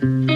Bye.